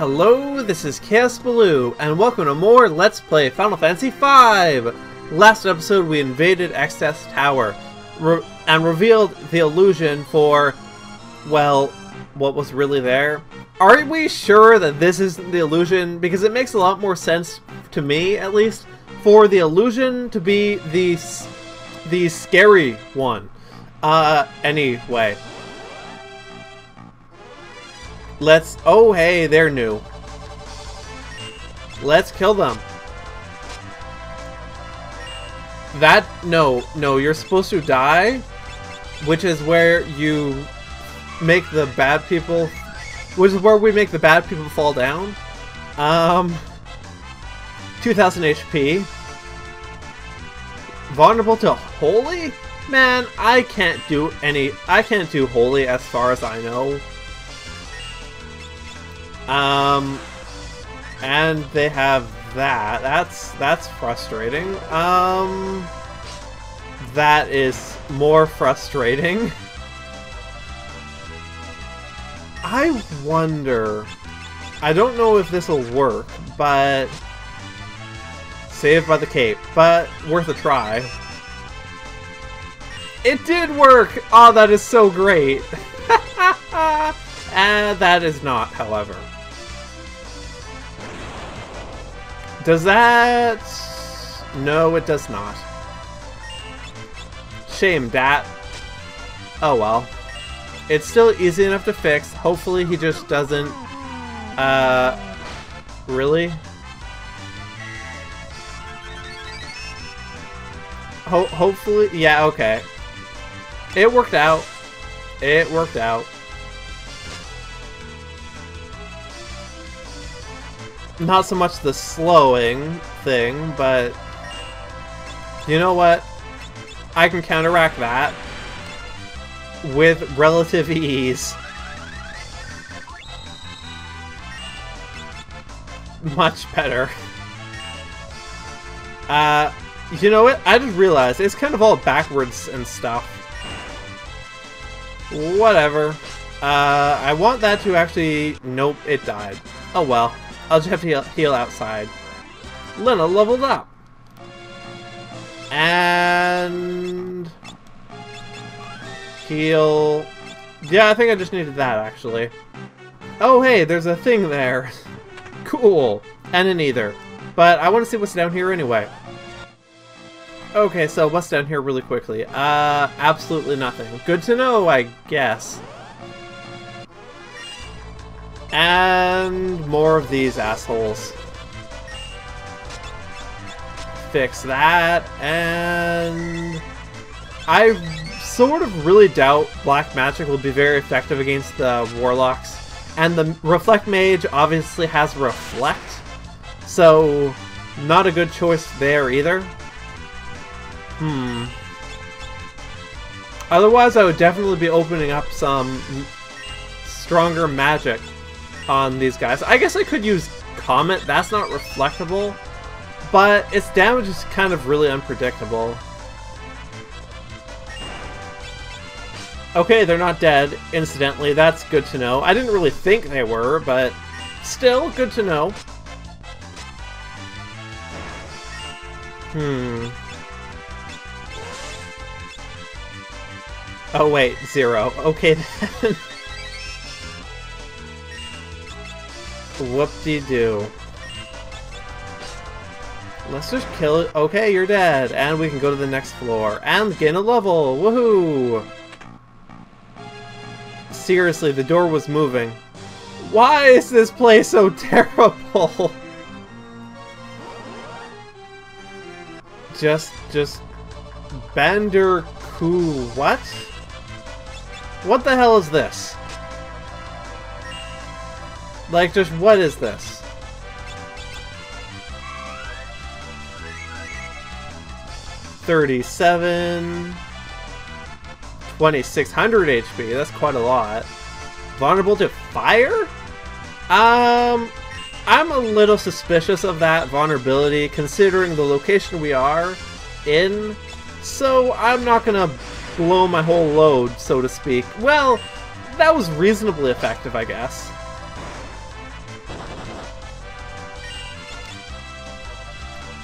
Hello, this is Kaosubaloo, and welcome to more Let's Play Final Fantasy V! Last episode we invaded ExDeath's Tower, re and revealed the illusion for, well, what was really there. Aren't we sure that this isn't the illusion? Because it makes a lot more sense, to me at least, for the illusion to be the, the scary one. Uh, anyway. Let's... Oh, hey, they're new. Let's kill them. That... No, no, you're supposed to die, which is where you make the bad people... Which is where we make the bad people fall down. Um... 2000 HP. Vulnerable to Holy? Man, I can't do any... I can't do Holy as far as I know. Um, and they have that. That's that's frustrating. Um, that is more frustrating. I wonder. I don't know if this will work, but saved by the cape, but worth a try. It did work! Oh, that is so great! and that is not, however. Does that... No, it does not. Shame, that. Oh well. It's still easy enough to fix. Hopefully he just doesn't... Uh... Really? Ho hopefully... Yeah, okay. It worked out. It worked out. Not so much the slowing thing, but you know what? I can counteract that with relative ease. Much better. Uh, you know what? I just realized it's kind of all backwards and stuff. Whatever. Uh, I want that to actually... Nope, it died. Oh well. I'll just have to heal, heal outside. Lenna leveled up. And... Heal... Yeah, I think I just needed that, actually. Oh, hey, there's a thing there. cool. And an either. But I want to see what's down here anyway. Okay, so what's down here really quickly? Uh, absolutely nothing. Good to know, I guess. And more of these assholes. Fix that, and... I sort of really doubt Black Magic will be very effective against the Warlocks. And the Reflect Mage obviously has Reflect, so not a good choice there either. Hmm. Otherwise, I would definitely be opening up some stronger magic on these guys. I guess I could use Comet, that's not reflectable, but its damage is kind of really unpredictable. Okay, they're not dead, incidentally, that's good to know. I didn't really think they were, but still, good to know. Hmm. Oh wait, zero. Okay then. Whoop-de-doo. Let's just kill it. Okay, you're dead. And we can go to the next floor. And gain a level! Woohoo! Seriously, the door was moving. Why is this place so terrible? just, just... Bender Coup... What? What the hell is this? Like, just what is this? Thirty-seven... 2600 HP, that's quite a lot. Vulnerable to fire? Um, I'm a little suspicious of that vulnerability considering the location we are in, so I'm not gonna blow my whole load, so to speak. Well, that was reasonably effective, I guess.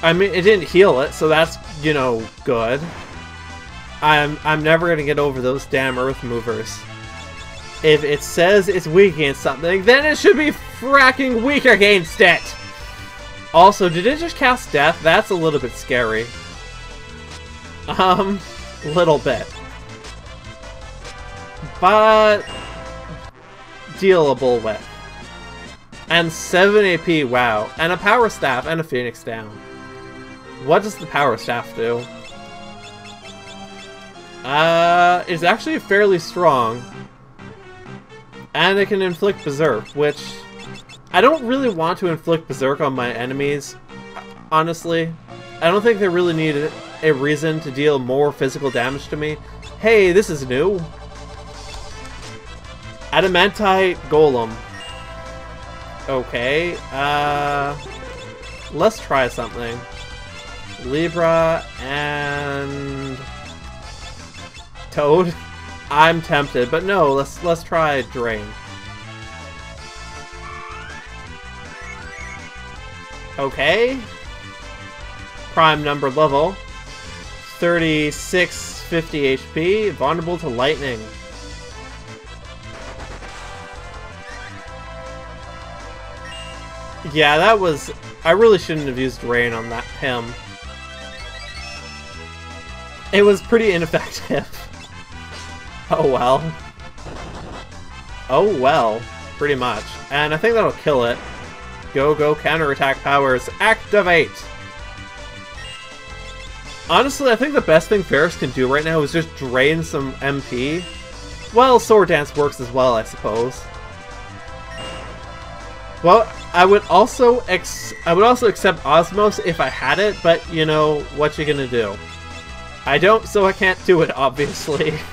I mean, it didn't heal it, so that's, you know, good. I'm I'm never gonna get over those damn earth movers. If it says it's weak against something, then it should be fracking weak against it! Also, did it just cast death? That's a little bit scary. Um, little bit. But... Dealable with. And 7 AP, wow. And a Power Staff and a Phoenix down. What does the Power Staff do? Uh, it's actually fairly strong. And it can inflict Berserk, which... I don't really want to inflict Berserk on my enemies, honestly. I don't think they really need a reason to deal more physical damage to me. Hey, this is new. Adamantite Golem. Okay, uh... Let's try something. Libra and... Toad? I'm tempted, but no, let's let's try Drain. Okay. Prime number level. 3650 HP, vulnerable to lightning. Yeah, that was... I really shouldn't have used Rain on that him. It was pretty ineffective. oh well. Oh well, pretty much. And I think that'll kill it. Go, go, counterattack powers, activate! Honestly, I think the best thing Faris can do right now is just drain some MP. Well, Sword Dance works as well, I suppose. Well, I would also ex I would also accept Osmose if I had it, but you know, what you gonna do? I don't, so I can't do it, obviously.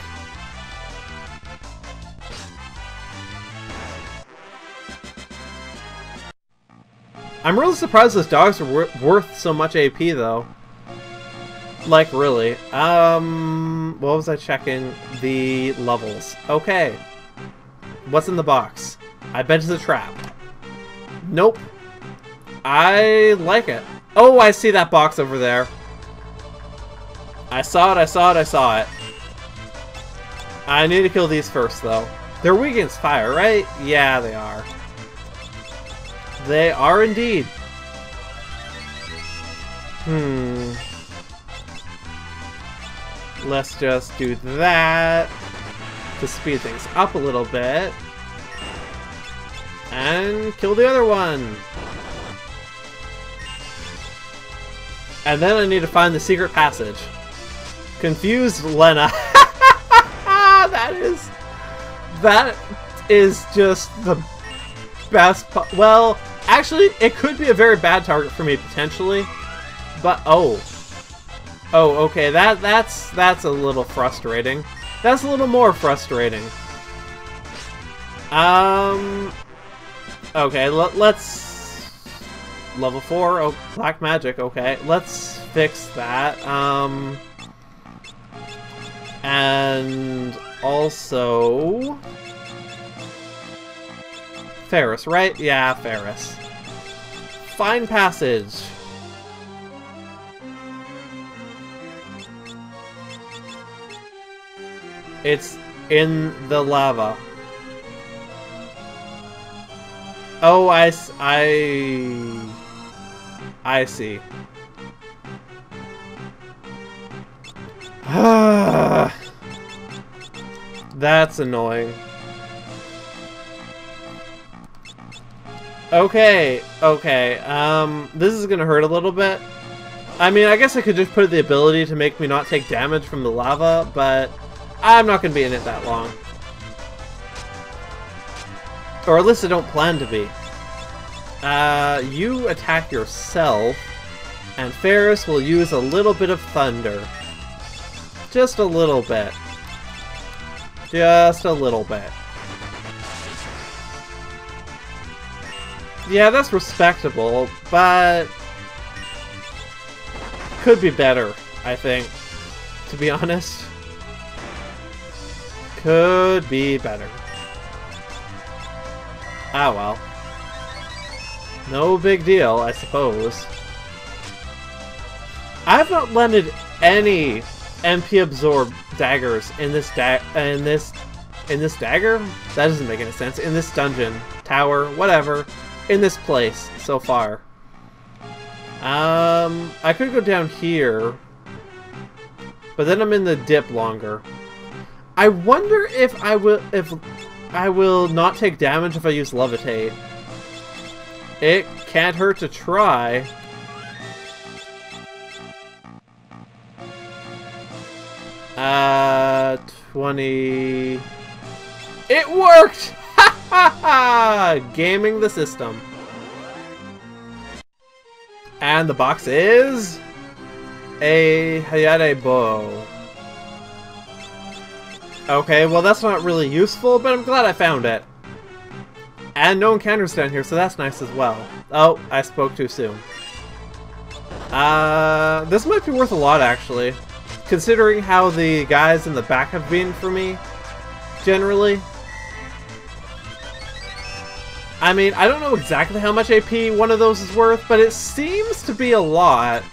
I'm really surprised those dogs are wor worth so much AP, though. Like, really. Um, what was I checking? The levels. Okay. What's in the box? I bet it's a trap. Nope. I like it. Oh, I see that box over there. I saw it, I saw it, I saw it. I need to kill these first, though. They're weak against fire, right? Yeah, they are. They are indeed. Hmm. Let's just do that to speed things up a little bit. And kill the other one. And then I need to find the secret passage. Confused Lenna. that is... That is just the best... Well, actually, it could be a very bad target for me, potentially. But, oh. Oh, okay, that that's that's a little frustrating. That's a little more frustrating. Um... Okay, let's... Level 4, oh, Black Magic, okay. Let's fix that. Um... And also... Faris, right? Yeah, Faris. Fine passage. It's in the lava. Oh, I, I, I see. Ah. That's annoying. Okay, okay, um, this is gonna hurt a little bit. I mean, I guess I could just put the ability to make me not take damage from the lava, but I'm not gonna be in it that long. Or at least I don't plan to be. Uh, you attack yourself, and Faris will use a little bit of thunder. Just a little bit. Just a little bit. Yeah, that's respectable, but... Could be better, I think. To be honest. Could be better. Ah well. No big deal, I suppose. I have not landed any MP absorb daggers in this da in this in this dagger? That doesn't make any sense. In this dungeon, tower, whatever, in this place so far. Um, I could go down here, but then I'm in the dip longer. I wonder if I will if I will not take damage if I use levitate. It can't hurt to try. Uh, 20... It worked! Ha ha ha! Gaming the system. And the box is... A Hayate bow. Okay, well that's not really useful, but I'm glad I found it. And no encounters down here, so that's nice as well. Oh, I spoke too soon. Uh, this might be worth a lot, actually. Considering how the guys in the back have been for me, generally. I mean, I don't know exactly how much AP one of those is worth, but it seems to be a lot.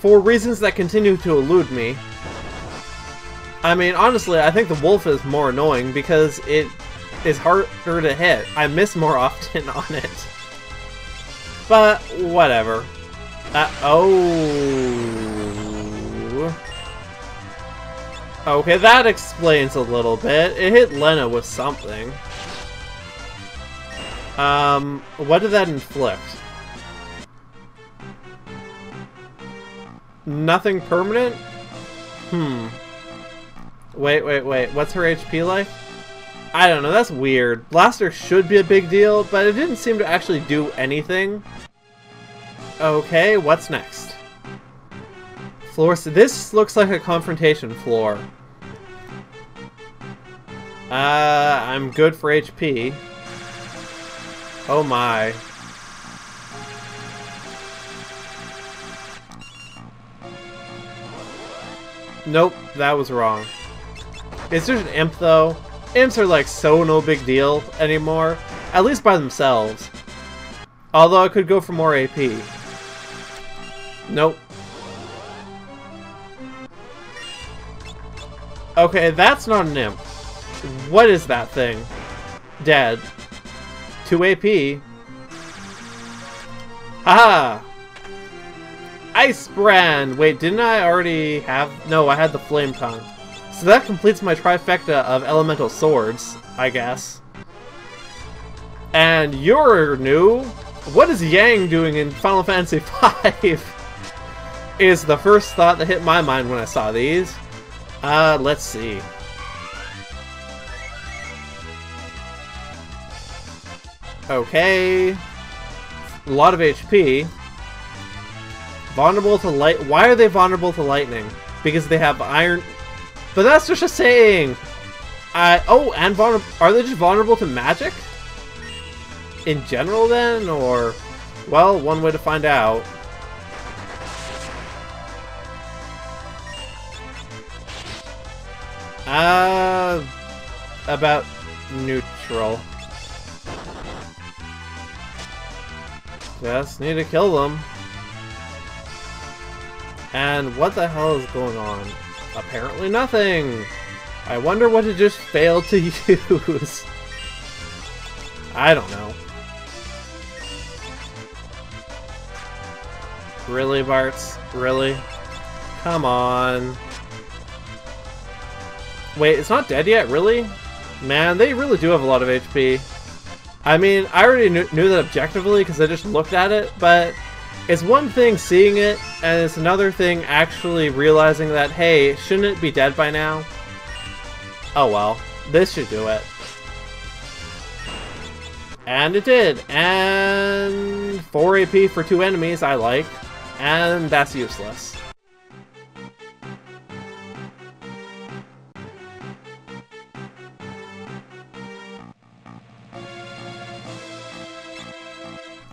For reasons that continue to elude me. I mean, honestly, I think the wolf is more annoying because it is harder to hit. I miss more often on it. But, whatever. Uh, oh... Okay, that explains a little bit. It hit Lenna with something. Um, what did that inflict? Nothing permanent? Hmm. Wait, wait, wait. What's her HP like? I don't know, that's weird. Blaster should be a big deal, but it didn't seem to actually do anything. Okay, what's next? Floor. So this looks like a confrontation floor. Uh, I'm good for HP. Oh my. Nope, that was wrong. It's just an imp though. Imps are like so no big deal anymore, at least by themselves. Although I could go for more AP. Nope. Okay, that's not an imp. What is that thing? Dead. 2 AP. Haha! Ice Brand! Wait, didn't I already have... No, I had the Flame Tongue. So that completes my trifecta of elemental swords, I guess. And you're new? What is Yang doing in Final Fantasy V? is the first thought that hit my mind when I saw these. Uh, let's see. Okay. A lot of HP. Vulnerable to light. Why are they vulnerable to lightning? Because they have iron. But that's just a saying. I oh, and vulnerable. Are they just vulnerable to magic? In general, then, or well, one way to find out. Uh, about neutral. Just need to kill them. And what the hell is going on? Apparently nothing! I wonder what it just failed to use. I don't know. Really, Bartz? Really? Come on. Wait, it's not dead yet? Really? Man, they really do have a lot of HP. I mean, I already knew, knew that objectively because I just looked at it, but it's one thing seeing it, and it's another thing actually realizing that, hey, shouldn't it be dead by now? Oh well, this should do it. And it did, and 4 AP for two enemies I like, and that's useless.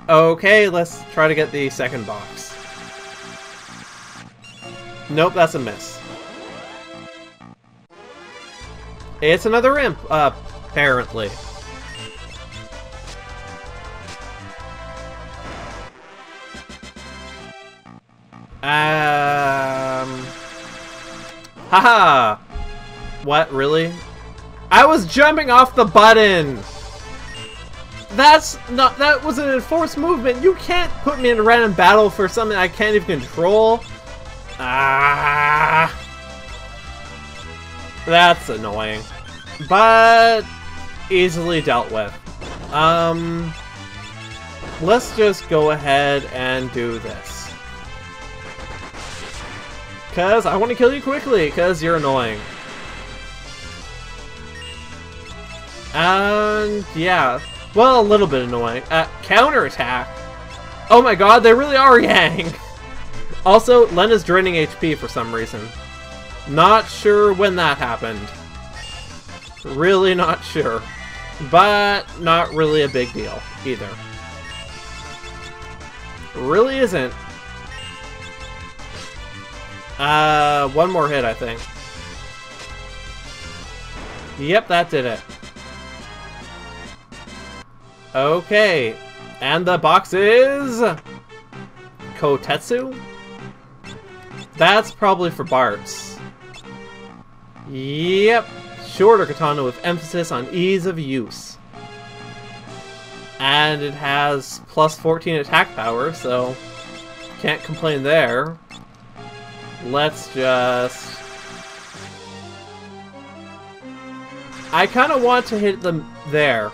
Okay, let's try to get the second box. Nope, that's a miss. It's another imp, uh, apparently. Um. Haha! What, really? I was jumping off the button! That's not- that was an enforced movement! You can't put me in a random battle for something I can't even control! Ah! That's annoying. But easily dealt with. Um, let's just go ahead and do this. Because I want to kill you quickly, because you're annoying. And, yeah. Well, a little bit annoying. Uh, counterattack? Oh my god, they really are Yang! also, Lenna's draining HP for some reason. Not sure when that happened. Really not sure. But not really a big deal either. Really isn't. Uh, one more hit, I think. Yep, that did it. Okay. And the box is... Kotetsu? That's probably for Bartz. Yep. Shorter katana with emphasis on ease of use. And it has plus 14 attack power, so can't complain there. Let's just... I kind of want to hit them there.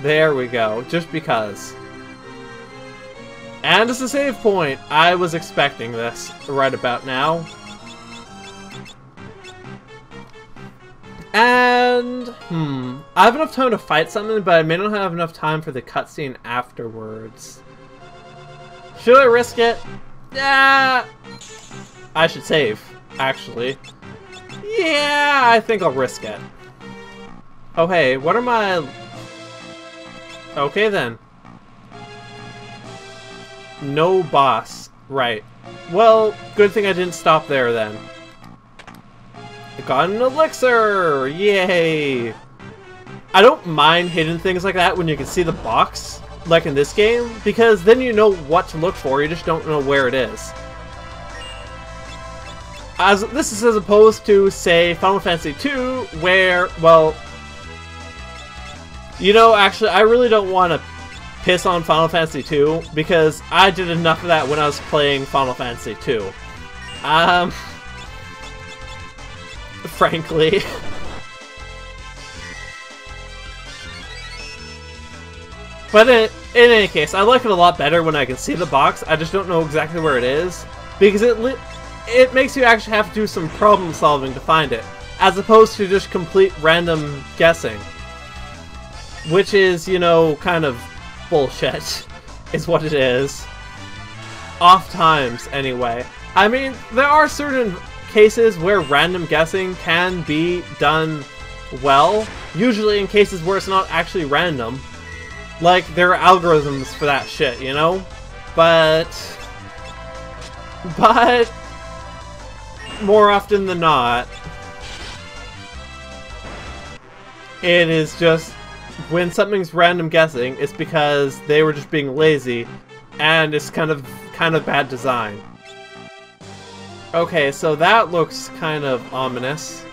There we go, just because. And as a save point, I was expecting this right about now. And, hmm, I have enough time to fight something, but I may not have enough time for the cutscene afterwards. Should I risk it? Yeah, I should save, actually. Yeah, I think I'll risk it. Oh hey, what are my... Okay then. No boss. Right. Well, good thing I didn't stop there then. I got an elixir! Yay! I don't mind hidden things like that when you can see the box, like in this game, because then you know what to look for, you just don't know where it is. As This is as opposed to, say, Final Fantasy II, where, well... You know, actually, I really don't want to piss on Final Fantasy II, because I did enough of that when I was playing Final Fantasy II. Um... Frankly. but in, in any case, I like it a lot better when I can see the box, I just don't know exactly where it is, because it it makes you actually have to do some problem solving to find it, as opposed to just complete random guessing. Which is, you know, kind of bullshit, is what it is. Off times, anyway. I mean, there are certain cases where random guessing can be done well, usually in cases where it's not actually random. Like, there are algorithms for that shit, you know? But... But... More often than not... It is just... When something's random guessing, it's because they were just being lazy, and it's kind of kind of bad design. Okay, so that looks kind of ominous.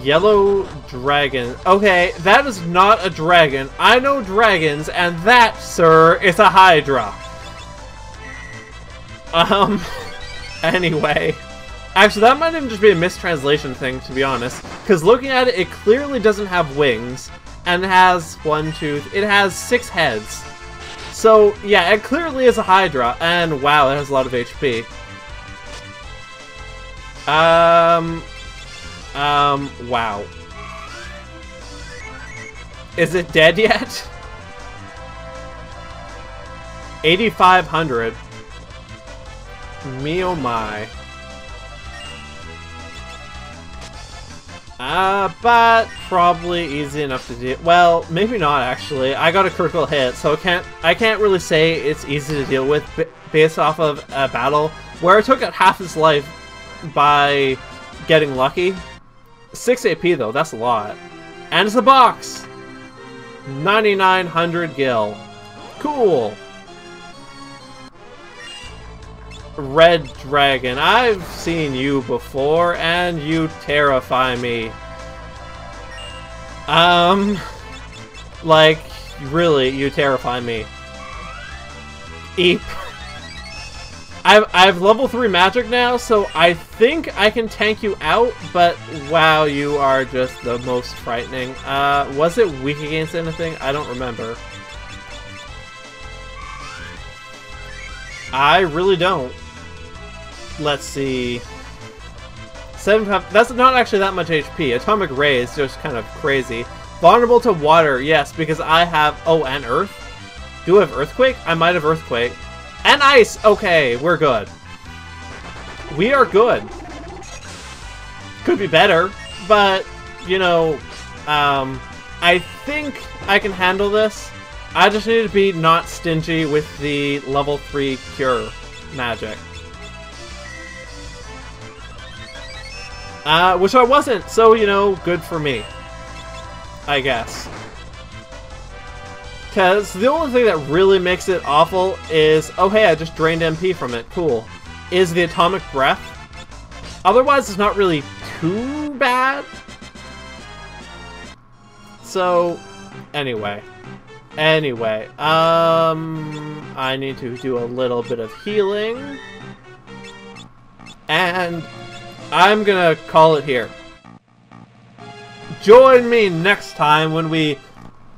Yellow dragon. Okay, that is not a dragon. I know dragons, and that, sir, is a hydra. Um, anyway. Actually, that might even just be a mistranslation thing, to be honest. Because looking at it, it clearly doesn't have wings. And has one, two, it has six heads. So, yeah, it clearly is a Hydra, and wow, it has a lot of HP. Um... Um, wow. Is it dead yet? 8,500. Me oh my. Uh, but probably easy enough to deal. Well, maybe not actually. I got a critical hit, so I can't. I can't really say it's easy to deal with based off of a battle where I took out half his life by getting lucky. 6 AP though, that's a lot. And it's a box! 9900 gil. Cool! Red Dragon, I've seen you before, and you terrify me. Um, like, really, you terrify me. Eep. I've, I've level 3 magic now, so I think I can tank you out, but wow, you are just the most frightening. Uh, was it weak against anything? I don't remember. I really don't. Let's see. Seven. That's not actually that much HP. Atomic Ray is just kind of crazy. Vulnerable to water, yes, because I have... Oh, and Earth? Do I have Earthquake? I might have Earthquake. And Ice! Okay, we're good. We are good. Could be better, but, you know, um, I think I can handle this. I just need to be not stingy with the level 3 cure magic. Uh, which I wasn't, so, you know, good for me. I guess. Because the only thing that really makes it awful is, oh hey, I just drained MP from it, cool, is the Atomic Breath. Otherwise, it's not really too bad. So, anyway. Anyway, um, I need to do a little bit of healing. And I'm gonna call it here. Join me next time when we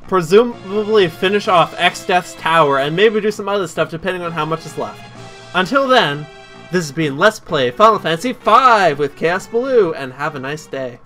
presumably finish off ExDeath's Tower and maybe do some other stuff depending on how much is left. Until then, this has been Let's Play Final Fantasy V with Kaosubaloo, and have a nice day.